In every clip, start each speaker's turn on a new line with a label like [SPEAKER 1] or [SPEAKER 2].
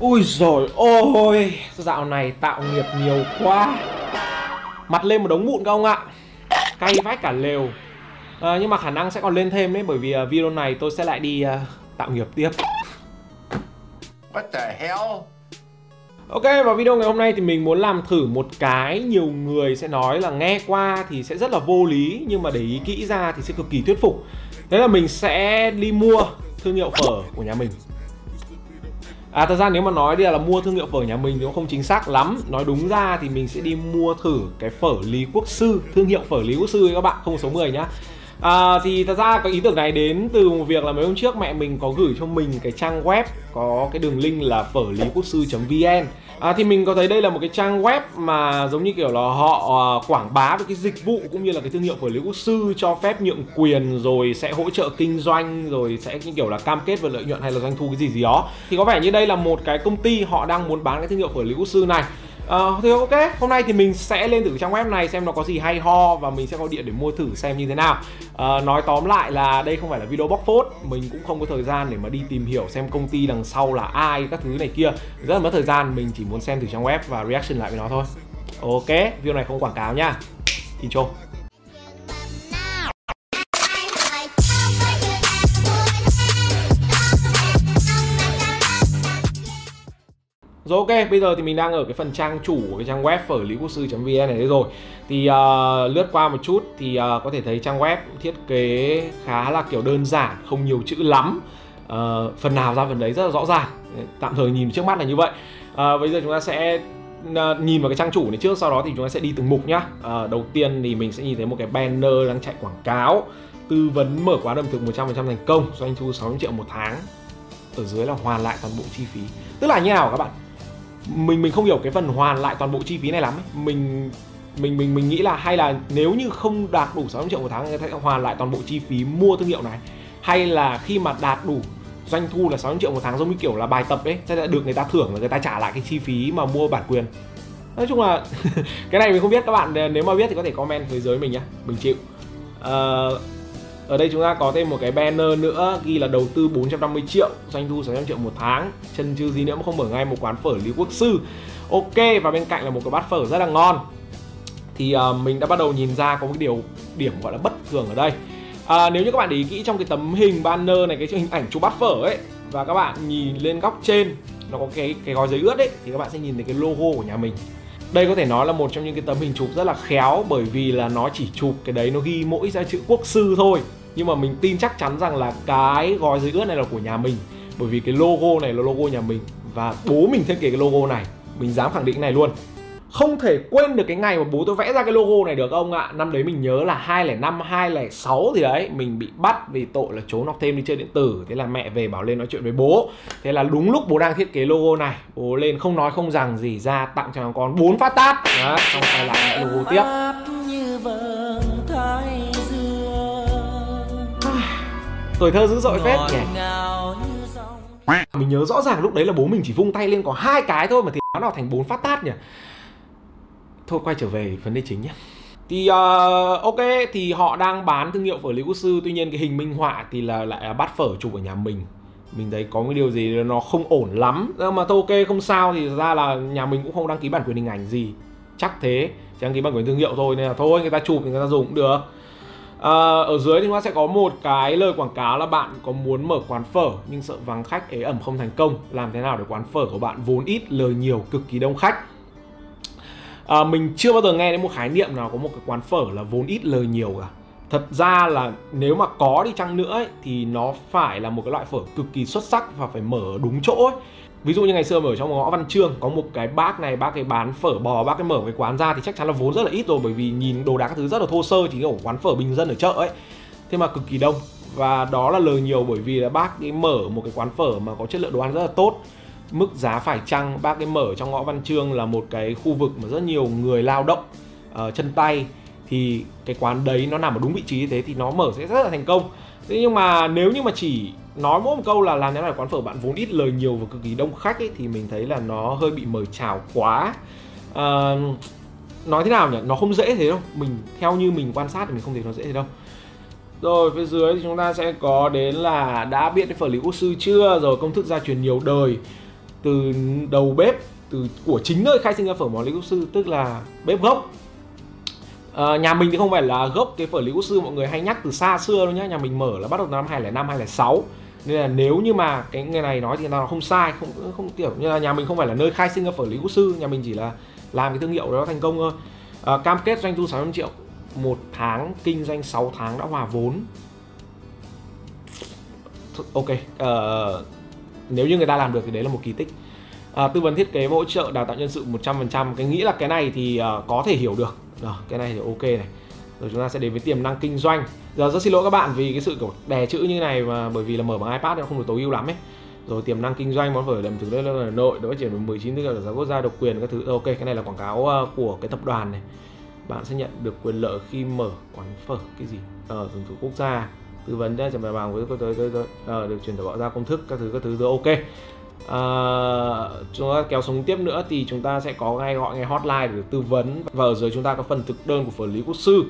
[SPEAKER 1] Ui rồi ôi Dạo này tạo nghiệp nhiều quá Mặt lên một đống mụn các ông ạ Cay vách cả lều à, Nhưng mà khả năng sẽ còn lên thêm đấy Bởi vì uh, video này tôi sẽ lại đi uh, tạo nghiệp tiếp
[SPEAKER 2] What the hell?
[SPEAKER 1] Ok và video ngày hôm nay thì mình muốn làm thử một cái nhiều người sẽ nói là nghe qua thì sẽ rất là vô lý nhưng mà để ý kỹ ra thì sẽ cực kỳ thuyết phục. Thế là mình sẽ đi mua thương hiệu phở của nhà mình. À thật ra nếu mà nói đi là mua thương hiệu phở nhà mình thì cũng không chính xác lắm. Nói đúng ra thì mình sẽ đi mua thử cái phở Lý Quốc Sư Thương hiệu phở Lý Quốc Sư các bạn, không số 10 nhá. À, thì thật ra cái ý tưởng này đến từ một việc là mấy hôm trước mẹ mình có gửi cho mình cái trang web có cái đường link là phở lý quốc sư.vn à, thì mình có thấy đây là một cái trang web mà giống như kiểu là họ uh, quảng bá về cái dịch vụ cũng như là cái thương hiệu phở lý quốc sư cho phép nhượng quyền rồi sẽ hỗ trợ kinh doanh rồi sẽ như kiểu là cam kết về lợi nhuận hay là doanh thu cái gì gì đó. Thì có vẻ như đây là một cái công ty họ đang muốn bán cái thương hiệu phở lý quốc sư này. Ờ, uh, thì ok, hôm nay thì mình sẽ lên thử trang web này xem nó có gì hay ho và mình sẽ gọi điện để mua thử xem như thế nào. Uh, nói tóm lại là đây không phải là video bóc phốt, mình cũng không có thời gian để mà đi tìm hiểu xem công ty đằng sau là ai các thứ này kia. Rất là mất thời gian, mình chỉ muốn xem thử trang web và reaction lại với nó thôi. Ok, video này không quảng cáo nha. Intro. Rồi ok, bây giờ thì mình đang ở cái phần trang chủ của cái trang web phở lý quốc sư.vn này đây rồi. Thì uh, lướt qua một chút thì uh, có thể thấy trang web thiết kế khá là kiểu đơn giản, không nhiều chữ lắm. Uh, Phần nào ra phần đấy rất là rõ ràng, tạm thời nhìn trước mắt là như vậy. Uh, Bây giờ chúng ta sẽ nhìn vào cái trang chủ này trước, sau đó thì chúng ta sẽ đi từng mục nhá. Uh, Đầu tiên thì mình sẽ nhìn thấy một cái banner đang chạy quảng cáo Tư vấn mở quá đầm thực 100% thành công, doanh thu 6 triệu một tháng. Ở dưới là hoàn lại toàn bộ chi phí. Tức là như nào các bạn? Mình mình không hiểu cái phần hoàn lại toàn bộ chi phí này lắm ấy. mình mình mình mình nghĩ là hay là nếu như không đạt đủ 600 triệu một tháng người ta sẽ hoàn lại toàn bộ chi phí mua thương hiệu này. Hay là khi mà đạt đủ doanh thu là 600 triệu một tháng giống như kiểu là bài tập ấy sẽ được người ta thưởng và người ta trả lại cái chi phí mà mua bản quyền. Nói chung là cái này mình không biết các bạn nếu mà biết thì có thể comment với giới mình nhé mình chịu. Uh, ở đây chúng ta có thêm một cái banner nữa ghi là đầu tư 450 triệu, doanh thu 600 triệu một tháng. Chân chứ gì nữa mà không mở ngay một quán phở Lý Quốc Sư. Ok và bên cạnh là một cái bát phở rất là ngon. Thì uh, mình đã bắt đầu nhìn ra có một cái điều điểm gọi là bất thường ở đây. À, nếu như các bạn để ý kỹ trong cái tấm hình banner này cái hình ảnh chụp bát phở ấy và các bạn nhìn lên góc trên nó có cái cái gói giấy ướt ấy thì các bạn sẽ nhìn thấy cái logo của nhà mình đây có thể nói là một trong những cái tấm hình chụp rất là khéo, bởi vì là nó chỉ chụp cái đấy, nó ghi mỗi ra chữ quốc sư thôi. Nhưng mà mình tin chắc chắn rằng là cái gói giấy ướt này là của nhà mình, bởi vì cái logo này là logo nhà mình và bố mình thiết kế cái logo này. Mình dám khẳng định cái này luôn không thể quên được cái ngày mà bố tôi vẽ ra cái logo này được ông ạ? Năm đấy mình nhớ là 2005 2006 thì đấy mình bị bắt vì tội là trốn học thêm đi chơi điện tử. Thế là mẹ về bảo lên nói chuyện với bố. Thế là đúng lúc bố đang thiết kế logo này bố lên không nói không rằng gì ra tặng cho con bốn phát tát. Đó xong quay lại logo tiếp. Tuổi thơ dữ dội phết nhỉ. Mình nhớ rõ ràng lúc đấy là bố mình chỉ vung tay lên có hai cái thôi mà thì nó nào thành bốn phát tát nhỉ thôi quay trở về vấn đề chính nhé. Thì uh, ok thì họ đang bán thương hiệu phở lý quốc sư. Tuy nhiên cái hình minh họa thì là lại là bát phở chụp ở nhà mình. Mình thấy có cái điều gì nó không ổn lắm. Nhưng mà thôi ok không sao. Thì ra là nhà mình cũng không đăng ký bản quyền hình ảnh gì. Chắc thế. Chỉ đăng ký bản quyền thương hiệu thôi. Nên là thôi người ta chụp thì người ta dùng cũng được. À, ở dưới thì chúng ta sẽ có một cái lời quảng cáo là bạn có muốn mở quán phở nhưng sợ vắng khách ế ẩm không thành công. Làm thế nào để quán phở của bạn vốn ít lời nhiều cực kỳ đông khách? À, mình chưa bao giờ nghe đến một khái niệm nào có một cái quán phở là vốn ít lời nhiều cả. Thật ra là nếu mà có đi chăng nữa ấy, thì nó phải là một cái loại phở cực kỳ xuất sắc và phải mở đúng chỗ ấy. ví dụ như ngày xưa mở trong ngõ văn trương có một cái bác này bác ấy bán phở bò bác ấy mở cái quán ra thì chắc chắn là vốn rất là ít rồi bởi vì nhìn đồ đạc các thứ rất là thô sơ chỉ kiểu quán phở bình dân ở chợ ấy. Thế mà cực kỳ đông. Và đó là lời nhiều bởi vì là bác ấy mở một cái quán phở mà có chất lượng đồ ăn rất là tốt mức giá phải chăng? Bác ấy mở trong ngõ Văn Trương là một cái khu vực mà rất nhiều người lao động uh, chân tay. Thì cái quán đấy nó nằm ở đúng vị trí như thế thì nó mở sẽ rất là thành công. Thế nhưng mà nếu như mà chỉ nói mỗi một câu là làm thế nào quán phở bạn vốn ít lời nhiều và cực kỳ đông khách ấy, thì mình thấy là nó hơi bị mời chào quá. Uh, nói thế nào nhỉ? Nó không dễ thế đâu. Mình theo như mình quan sát thì mình không thấy nó dễ thế đâu. Rồi phía dưới thì chúng ta sẽ có đến là đã biết đến phở lý quốc sư chưa? Rồi công thức gia truyền nhiều đời từ đầu bếp từ của chính nơi khai sinh ra phở món lý quốc sư tức là bếp gốc. À, nhà mình thì không phải là gốc cái phở lý quốc sư mọi người hay nhắc từ xa xưa đâu nhá. Nhà mình mở là bắt đầu năm 2005 2006 nên là nếu như mà cái người này nói thì nó không sai không không kiểu như là nhà mình không phải là nơi khai sinh ra phở lý quốc sư nhà mình chỉ là làm cái thương hiệu đó thành công thôi. À, cam kết doanh thu 600 triệu. Một tháng kinh doanh 6 tháng đã hòa vốn. Ok uh, nếu như người ta làm được thì đấy là một kỳ tích. À, tư vấn thiết kế hỗ trợ đào tạo nhân sự 100% cái nghĩ là cái này thì uh, có thể hiểu được. Rồi cái này thì ok này. Rồi chúng ta sẽ đến với tiềm năng kinh doanh. Giờ rất xin lỗi các bạn vì cái sự kiểu đè chữ như này mà bởi vì là mở bằng ipad nó không được tối ưu lắm ấy. Rồi tiềm năng kinh doanh món phở làm thứ đó là nội đó phát triển 19 tức là giáo quốc gia độc quyền các thứ. Ờ, ok cái này là quảng cáo ờ, của cái tập đoàn này. Bạn sẽ nhận được quyền lợi khi mở quán phở. Cái gì? Ở à, thường quốc gia tư vấn cho bài bằng với tới tới tới à, được truyền tạo ra công thức các thứ các thứ rồi ok. À, chúng ta kéo xuống tiếp nữa thì chúng ta sẽ có ngay gọi ngay hotline để được tư vấn và ở dưới chúng ta có phần thực đơn của phở lý quốc sư.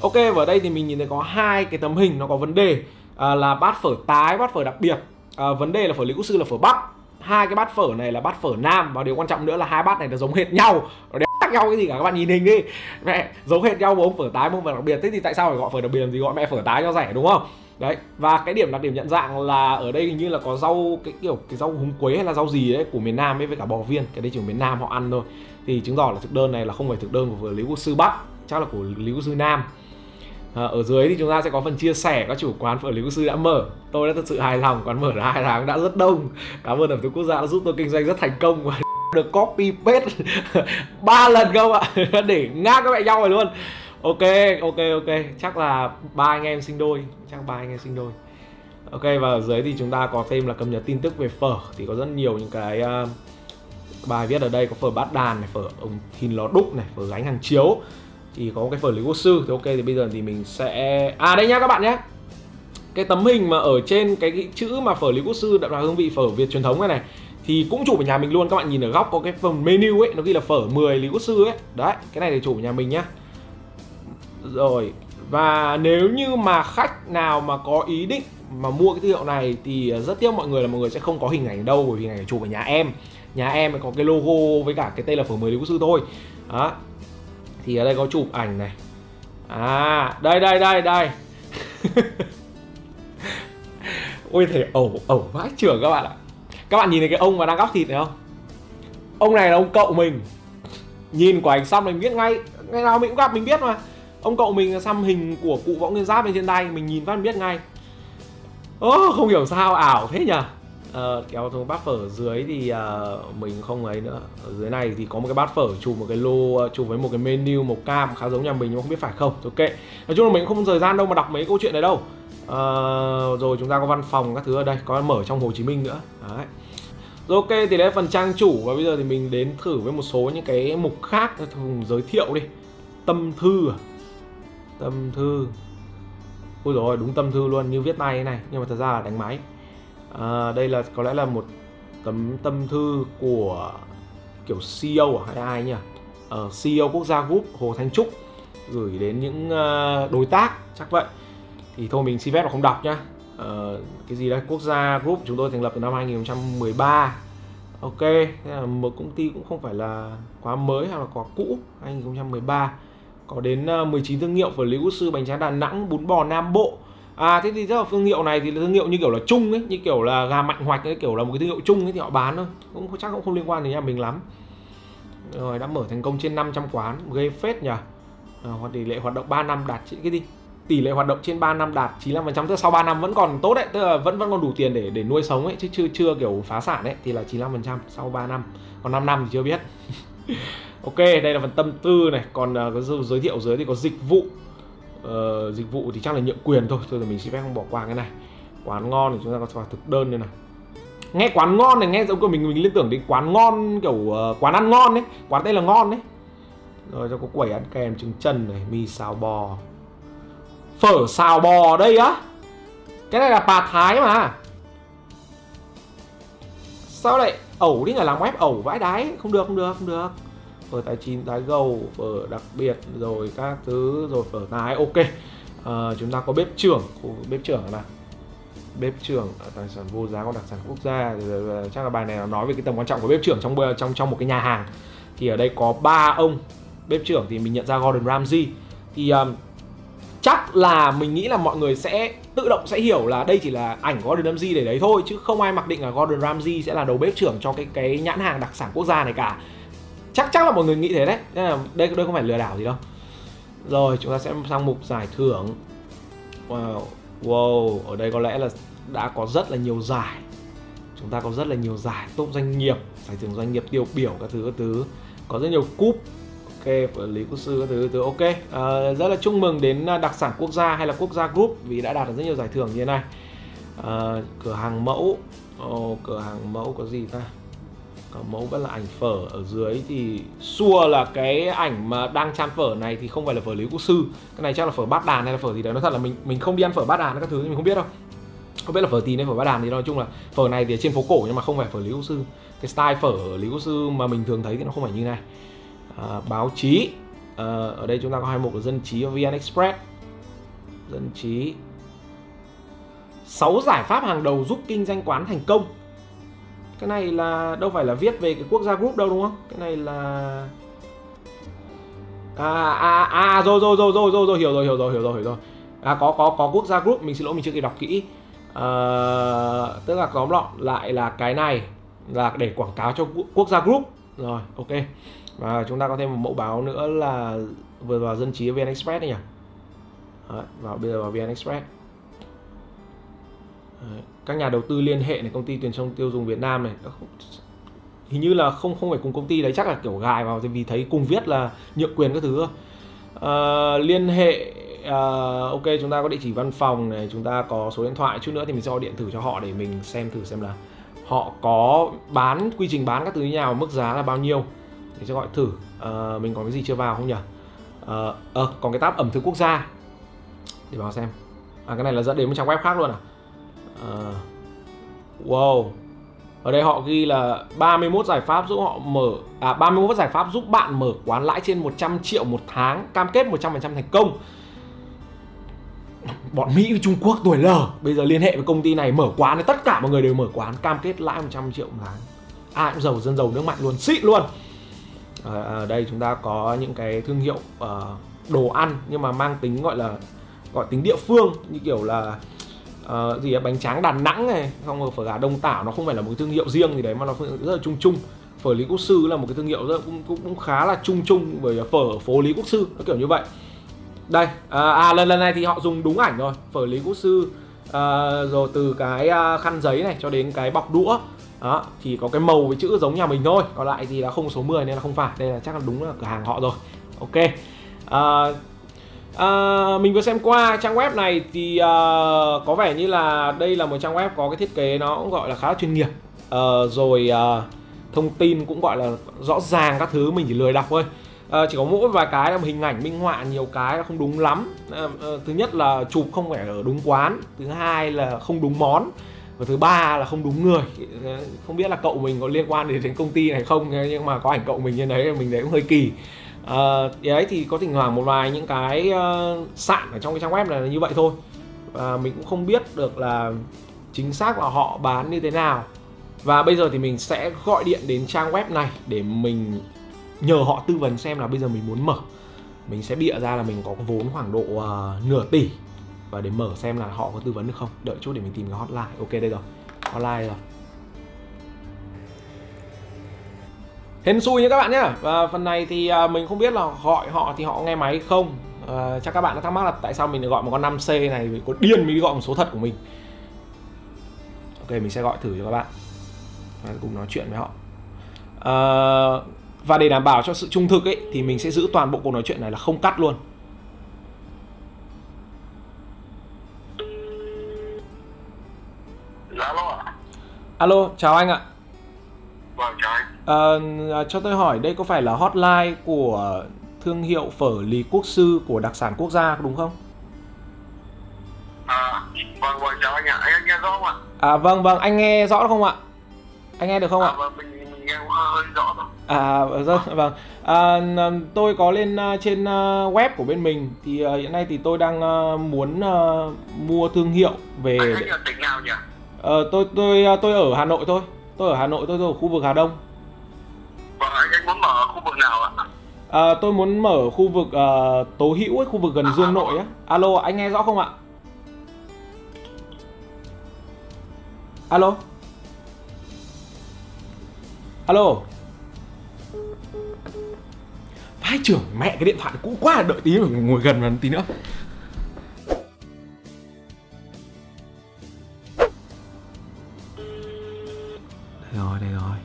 [SPEAKER 1] Ok và ở đây thì mình nhìn thấy có hai cái tấm hình nó có vấn đề. À, là bát phở tái bát phở đặc biệt. À, vấn đề là phở lý quốc sư là phở bắc. Hai cái bát phở này là bát phở nam và điều quan trọng nữa là hai bát này nó giống hệt nhau khác nhau cái gì cả các bạn nhìn hình đi. Mẹ giống hệt nhau một ông phở tái một phở đặc biệt. Thế thì tại sao phải gọi phở đặc biệt làm gì? Gọi mẹ phở tái cho rẻ đúng không? Đấy và cái điểm đặc điểm nhận dạng là ở đây hình như là có rau cái kiểu cái rau húng quế hay là rau gì đấy của miền Nam ấy với cả bò viên. Cái đấy chỉ miền Nam họ ăn thôi. Thì chứng tỏ là thực đơn này là không phải thực đơn của Lý Quốc Sư Bắc chắc là của Lý Quốc Sư Nam. À, ở dưới thì chúng ta sẽ có phần chia sẻ các chủ quán phở Lý Quốc Sư đã mở. Tôi đã thật sự hài lòng quán mở đã hai tháng đã rất đông. Cảm ơn ẩm thực quốc gia đã giúp tôi kinh doanh rất thành công được copy paste ba lần không ạ? Để ngang các mẹ nhau rồi luôn. Ok ok ok. Chắc là ba anh em sinh đôi. Chắc ba anh em sinh đôi. Ok và ở dưới thì chúng ta có thêm là cập nhật tin tức về phở. Thì có rất nhiều những cái uh, bài viết ở đây. Có phở bát đàn này phở ống thìn lò đúc này phở gánh hàng chiếu. Thì có cái phở lý quốc sư. Thì ok thì bây giờ thì mình sẽ à đây nhá các bạn nhé. Cái tấm hình mà ở trên cái chữ mà phở lý quốc sư đậm đà hương vị phở việt truyền thống này này thì cũng chủ của nhà mình luôn. Các bạn nhìn ở góc có cái phần menu ấy, nó ghi là phở 10 lý quốc sư ấy. Đấy, cái này là chủ của nhà mình nhá. Rồi, và nếu như mà khách nào mà có ý định mà mua cái thương hiệu này thì rất tiếc mọi người là mọi người sẽ không có hình ảnh đâu, bởi vì hình ảnh chụp ở nhà em. Nhà em có cái logo với cả cái tên là phở 10 lý quốc sư thôi. Đó. Thì ở đây có chụp ảnh này. À đây đây đây đây. Ôi, thầy ẩu ẩu vãi trưởng các bạn ạ các bạn nhìn thấy cái ông mà đang góc thịt này không? Ông này là ông cậu mình. Nhìn của ảnh xong mình biết ngay ngày nào mình cũng gặp mình biết mà. Ông cậu mình xăm hình của cụ võ nguyên giáp bên trên tay mình nhìn phát biết ngay. Ố không hiểu sao ảo thế nhỉ? Uh, kéo xuống bát phở dưới thì uh, mình không ấy nữa. Ở dưới này thì có một cái bát phở chụp một cái lô ờ, chụp với một cái menu màu cam khá giống nhà mình nhưng không biết phải không. Ok. Nói chung là mình không thời gian đâu mà đọc mấy câu chuyện này đâu à, rồi chúng ta có văn phòng các thứ ở đây có mở trong Hồ Chí Minh nữa. Đấy. Rồi ok thì đấy là phần trang chủ. Và bây giờ thì mình đến thử với một số những cái mục khác. Cùng giới thiệu đi. Tâm thư à? tâm thư. Ôi rồi đúng tâm thư luôn như viết tay này. Nhưng mà thật ra là đánh máy. À, đây là có lẽ là một tấm tâm thư của kiểu CEO à? hay ai nhỉ? Ờ, uh, CEO quốc gia group Hồ Thanh Trúc gửi đến những uh, đối tác chắc vậy thì thôi mình xin phép là không đọc nhá. Uh, cái gì đấy quốc gia group chúng tôi thành lập từ năm 2013 ok thế là một công ty cũng không phải là quá mới hay là quá cũ 2013 có đến ờ, 19 thương hiệu phở lý quốc sư bánh tráng Đà Nẵng bún bò Nam Bộ. À thế thì rất là thương hiệu này thì là thương hiệu như kiểu là chung ấy như kiểu là gà mạnh hoạch ấy kiểu là một cái thương hiệu chung ấy thì họ bán thôi. Cũng chắc cũng không liên quan đến nhà mình lắm. Rồi đã mở thành công trên 500 quán gây phết nhỉ à, ờ, tỷ lệ hoạt động 3 năm đạt cái gì tỷ lệ hoạt động trên 3 năm đạt 95% tức là sau 3 năm vẫn còn tốt đấy tức là vẫn vẫn còn đủ tiền để để nuôi sống ấy chứ chưa chưa kiểu phá sản đấy thì là 95% sau 3 năm. Còn 5 năm thì chưa biết. Ok đây là phần tâm tư này. Còn uh, có giới thiệu dưới thì có dịch vụ. Uh, dịch vụ thì chắc là nhượng quyền thôi. Thôi thì mình sẽ phép không bỏ qua cái này. Quán ngon thì chúng ta có vào thực đơn đây này. Nghe quán ngon này nghe giống của mình mình liên tưởng đến quán ngon kiểu uh, quán ăn ngon đấy quán đây là ngon đấy rồi cho có quẩy ăn kèm trứng chân này mì xào bò phở xào bò đây á. Cái này là bà thái mà. Sao lại ẩu đi là làm web ẩu vãi đái. Không được không được không được. Phở tài chín tái gầu phở đặc biệt rồi các thứ rồi phở tái ok. À, chúng ta có bếp trưởng. Bếp trưởng là bếp trưởng à, tài sản vô giá có đặc sản quốc gia. Chắc là bài này nó nói về cái tầm quan trọng của bếp trưởng trong trong trong một cái nhà hàng. Thì ở đây có ba ông. Bếp trưởng thì mình nhận ra Gordon Ramsay. Thì um, chắc là mình nghĩ là mọi người sẽ tự động sẽ hiểu là đây chỉ là ảnh Gordon Ramsay để đấy thôi, chứ không ai mặc định là Gordon Ramsay sẽ là đầu bếp trưởng cho cái cái nhãn hàng đặc sản quốc gia này cả. Chắc chắc là mọi người nghĩ thế đấy. Nên là đây đây không phải lừa đảo gì đâu. Rồi, chúng ta sẽ sang mục giải thưởng. Wow wow, ở đây có lẽ là đã có rất là nhiều giải. Chúng ta có rất là nhiều giải, top doanh nghiệp, giải thưởng doanh nghiệp tiêu biểu các thứ các thứ. Có rất nhiều cúp ok lý quốc sư các thứ thứ ok. À, rất là chúc mừng đến à, đặc sản quốc gia hay là quốc gia group vì đã đạt được rất nhiều giải thưởng như thế này. À, cửa hàng mẫu oh, cửa hàng mẫu có gì ta? Cửa mẫu vẫn là ảnh phở ở dưới thì xua là cái ảnh mà đang chan phở này thì không phải là phở lý quốc sư. Cái này chắc là phở bát đàn hay là phở gì đấy nói thật là mình mình không đi ăn phở bát đàn các thứ mình không biết đâu. Không biết là phở tín hay phở bát đàn thì nói chung là phở này thì trên phố cổ nhưng mà không phải phở lý quốc sư. Cái style phở lý quốc sư mà mình thường thấy thì nó không phải như này à, báo chí. À, ở đây chúng ta có hai mục là dân trí và vn express. Dân trí 6 giải pháp hàng đầu giúp kinh doanh quán thành công. Cái này là đâu phải là viết về cái quốc gia group đâu đúng không? Cái này là à à à rồi rồi rồi rồi rồi rồi hiểu rồi hiểu rồi hiểu rồi hiểu rồi. À có có có quốc gia group mình xin lỗi mình chưa kịp đọc kỹ. À, tức là tóm lọn lại là cái này là để quảng cáo cho quốc gia group. Rồi ok và chúng ta có thêm một mẫu báo nữa là vừa vào dân trí vn express đấy nhỉ? Đấy, vào bây giờ vào vn express. Đấy, các nhà đầu tư liên hệ này công ty tuyển thông tiêu dùng việt nam này hình như là không không phải cùng công ty đấy chắc là kiểu gài vào vì thấy cùng viết là nhượng quyền các thứ à, liên hệ à, ok chúng ta có địa chỉ văn phòng này chúng ta có số điện thoại chút nữa thì mình sẽ gọi điện thử cho họ để mình xem thử xem là họ có bán quy trình bán các thứ như nào mức giá là bao nhiêu để cho gọi thử uh, mình có cái gì chưa vào không nhỉ? Ờ uh, uh, còn cái tab ẩm thực quốc gia. Để vào xem. À cái này là dẫn đến một trang web khác luôn à, uh, wow. Ở đây họ ghi là 31 giải pháp giúp họ mở à 31 giải pháp giúp bạn mở quán lãi trên 100 triệu một tháng cam kết 100% thành công. Bọn Mỹ với Trung Quốc tuổi lờ bây giờ liên hệ với công ty này mở quán thì tất cả mọi người đều mở quán cam kết lãi 100 triệu một tháng. Ai cũng giàu dân giàu nước mạnh luôn xịn luôn ở đây chúng ta có những cái thương hiệu uh, đồ ăn nhưng mà mang tính gọi là gọi tính địa phương như kiểu là uh, gì bánh tráng Đà Nẵng này xong rồi phở gà Đông Tảo nó không phải là một cái thương hiệu riêng gì đấy mà nó rất là chung chung. Phở Lý Quốc Sư là một cái thương hiệu rất cũng, cũng, cũng khá là chung chung bởi phở phố Lý Quốc Sư nó kiểu như vậy. Đây à, à lần lần này thì họ dùng đúng ảnh rồi phở Lý Quốc Sư à, rồi từ cái khăn giấy này cho đến cái bọc đũa đó thì có cái màu với chữ giống nhà mình thôi. Còn lại thì là không số 10 nên là không phải. Đây là chắc là đúng là cửa hàng họ rồi. Ok. À, à, mình vừa xem qua trang web này thì à, có vẻ như là đây là một trang web có cái thiết kế nó cũng gọi là khá là chuyên nghiệp. À, rồi à, thông tin cũng gọi là rõ ràng các thứ mình chỉ lười đọc thôi. À, chỉ có mỗi vài cái là hình ảnh minh họa nhiều cái là không đúng lắm. À, à, thứ nhất là chụp không phải ở đúng quán. Thứ hai là không đúng món và thứ ba là không đúng người. Không biết là cậu mình có liên quan đến công ty này không nhưng mà có ảnh cậu mình như đấy mình thấy cũng hơi kỳ. Ờ, à, đấy thì có thỉnh thoảng một vài những cái uh, sạn ở trong cái trang web này là như vậy thôi. Và mình cũng không biết được là chính xác là họ bán như thế nào. Và bây giờ thì mình sẽ gọi điện đến trang web này để mình nhờ họ tư vấn xem là bây giờ mình muốn mở. Mình sẽ bịa ra là mình có vốn khoảng độ uh, nửa tỷ và để mở xem là họ có tư vấn được không. Đợi chút để mình tìm cái hotline. Ok đây rồi. Hotline rồi. Hên xui nha các bạn nhé và phần này thì à, mình không biết là gọi họ thì họ nghe máy không. À, chắc các bạn đã thắc mắc là tại sao mình lại gọi một con 5C này có điên mới gọi một số thật của mình. Ok mình sẽ gọi thử cho các bạn. Và cùng nói chuyện với họ. À, và để đảm bảo cho sự trung thực ấy thì mình sẽ giữ toàn bộ cuộc nói chuyện này là không cắt luôn. Alo, chào anh ạ.
[SPEAKER 3] Vâng, chào anh.
[SPEAKER 1] À, cho tôi hỏi đây có phải là hotline của thương hiệu phở Lý Quốc Sư của đặc sản quốc gia đúng không?
[SPEAKER 3] À, vâng, chào anh ạ. Anh nghe rõ không ạ?
[SPEAKER 1] À vâng vâng, anh nghe rõ không ạ? Anh nghe được không
[SPEAKER 3] à,
[SPEAKER 1] ạ?
[SPEAKER 3] Vâng, mình, mình nghe hơi, rõ thôi
[SPEAKER 1] À vâng, vâng. À, tôi có lên à, trên à, web của bên mình thì à, hiện nay thì tôi đang muốn mua thương hiệu về
[SPEAKER 3] anh ở tỉnh nào nhỉ
[SPEAKER 1] Ờ, tôi tôi à, tôi ở Hà Nội thôi. Tôi ở Hà Nội, tôi, ở khu vực Hà Đông.
[SPEAKER 3] vâng anh muốn mở khu vực nào ạ
[SPEAKER 1] À, tôi muốn mở khu vực à, Tố Hữu ấy, khu vực gần Dương Nội á. Alo, anh nghe rõ không ạ? Alo. Alo. Vai trưởng mẹ cái điện thoại cũ quá đợi tí ngồi gần vào tí nữa. Rồi, đây rồi.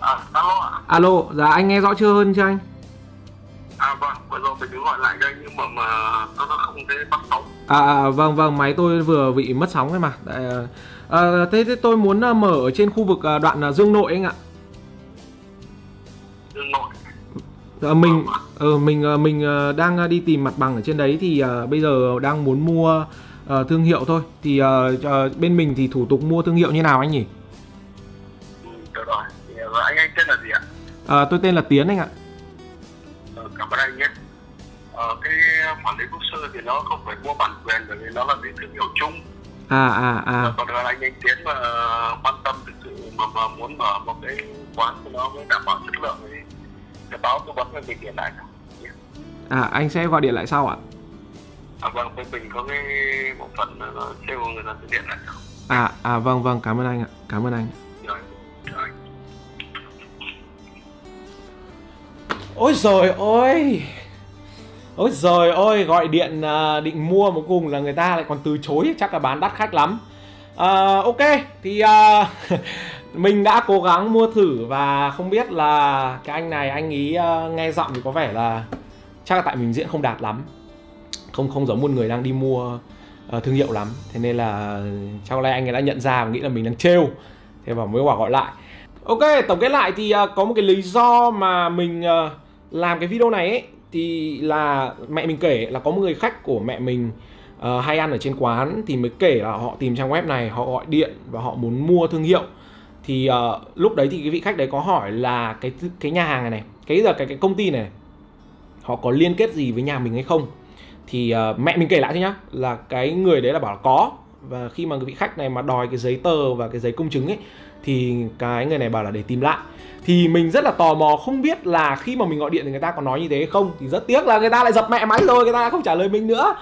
[SPEAKER 3] à alo
[SPEAKER 1] Alo, dạ anh nghe rõ chưa hơn chưa anh?
[SPEAKER 3] à vâng vừa rồi mình cứ gọi lại cho anh nhưng mà mà nó không thấy bắt sóng
[SPEAKER 1] À, à vâng vâng máy tôi vừa bị mất sóng ấy mà. Tại, à, thế, thế tôi muốn à, mở ở trên khu vực à, đoạn à, Dương Nội anh ạ.
[SPEAKER 3] dương nội
[SPEAKER 1] À, mình ờ, mình à, mình à, đang à, đi tìm mặt bằng ở trên đấy thì à, bây giờ đang muốn mua à, thương hiệu thôi. Thì à, à, bên mình thì thủ tục mua thương hiệu như nào anh nhỉ?
[SPEAKER 3] ừ, được rồi thì, anh anh tên là gì ạ
[SPEAKER 1] À, tôi tên là Tiến anh ạ.
[SPEAKER 3] ờ, cảm ơn anh nhé ờ, cái quản lý quốc sư thì nó không phải mua bản quyền bởi vì nó là cái thương hiệu chung
[SPEAKER 1] À à à.
[SPEAKER 3] còn là anh anh tiến mà quan tâm thực sự mà, mà muốn mở một cái quán của nó mới đảm bảo chất lượng thì báo tư vấn với mình điện lại.
[SPEAKER 1] À anh sẽ gọi điện lại sau ạ.
[SPEAKER 3] à vâng bên mình có cái bộ phận uh, sale người ta sẽ điện lại
[SPEAKER 1] À à vâng vâng cảm ơn anh ạ. Cảm ơn anh.
[SPEAKER 3] rồi rồi
[SPEAKER 1] Ôi rồi ôi Ôi rồi ôi gọi điện à, định mua một cùng là người ta lại còn từ chối chắc là bán đắt khách lắm à, Ok thì à, mình đã cố gắng mua thử và không biết là cái anh này anh ý à, nghe giọng thì có vẻ là chắc là tại mình diễn không đạt lắm không không giống một người đang đi mua uh, thương hiệu lắm thế nên là chắc có anh ấy đã nhận ra và nghĩ là mình đang trêu thế mà mới quả gọi lại Ok, tổng kết lại thì uh, có một cái lý do mà mình uh, làm cái video này ấy thì là mẹ mình kể là có một người khách của mẹ mình uh, hay ăn ở trên quán thì mới kể là họ tìm trang web này, họ gọi điện và họ muốn mua thương hiệu. Thì uh, lúc đấy thì cái vị khách đấy có hỏi là cái cái nhà hàng này này, cái giờ cái cái công ty này họ có liên kết gì với nhà mình hay không? Thì uh, mẹ mình kể lại thôi nhá, là cái người đấy là bảo là có. Và khi mà vị khách này mà đòi cái giấy tờ và cái giấy công chứng ấy thì cái người này bảo là để tìm lại. Thì mình rất là tò mò không biết là khi mà mình gọi điện thì người ta có nói như thế hay không? Thì rất tiếc là người ta lại dập mẹ máy rồi người ta không trả lời mình nữa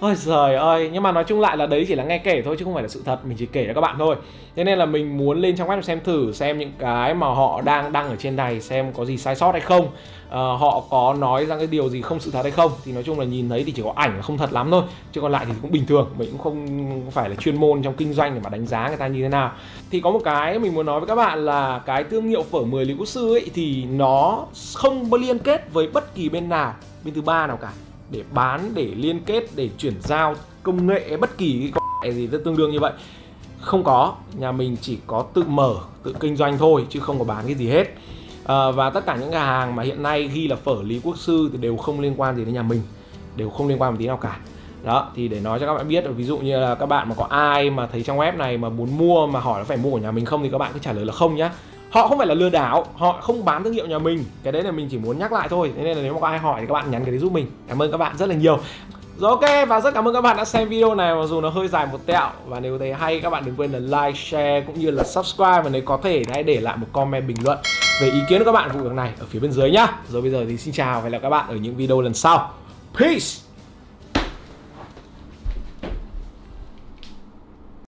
[SPEAKER 1] ôi trời ơi nhưng mà nói chung lại là đấy chỉ là nghe kể thôi chứ không phải là sự thật mình chỉ kể cho các bạn thôi. Thế nên là mình muốn lên trang web xem thử xem những cái mà họ đang đăng ở trên này xem có gì sai sót hay không. Uh, họ có nói ra cái điều gì không sự thật hay không thì nói chung là nhìn thấy thì chỉ có ảnh là không thật lắm thôi chứ còn lại thì cũng bình thường mình cũng không phải là chuyên môn trong kinh doanh để mà đánh giá người ta như thế nào. Thì có một cái mình muốn nói với các bạn là cái thương hiệu phở 10 lý quốc sư ấy thì nó không liên kết với bất kỳ bên nào bên thứ ba nào cả để bán để liên kết để chuyển giao công nghệ bất kỳ cái gì tương đương như vậy. Không có nhà mình chỉ có tự mở tự kinh doanh thôi chứ không có bán cái gì hết. À, và tất cả những nhà hàng mà hiện nay ghi là phở lý quốc sư thì đều không liên quan gì đến nhà mình đều không liên quan một tí nào cả. Đó thì để nói cho các bạn biết ví dụ như là các bạn mà có ai mà thấy trang web này mà muốn mua mà hỏi là phải mua của nhà mình không thì các bạn cứ trả lời là không nhá họ không phải là lừa đảo họ không bán thương hiệu nhà mình. Cái đấy là mình chỉ muốn nhắc lại thôi. Thế nên là nếu mà có ai hỏi thì các bạn nhắn cái đấy giúp mình. Cảm ơn các bạn rất là nhiều. Rồi ok và rất cảm ơn các bạn đã xem video này. Mặc dù nó hơi dài một tẹo. Và nếu thấy hay các bạn đừng quên là like, share cũng như là subscribe. Và nếu có thể hãy để lại một comment bình luận về ý kiến của các bạn vụ việc này ở phía bên dưới nhá. Rồi bây giờ thì xin chào và hẹn gặp các bạn ở những video lần sau. Peace.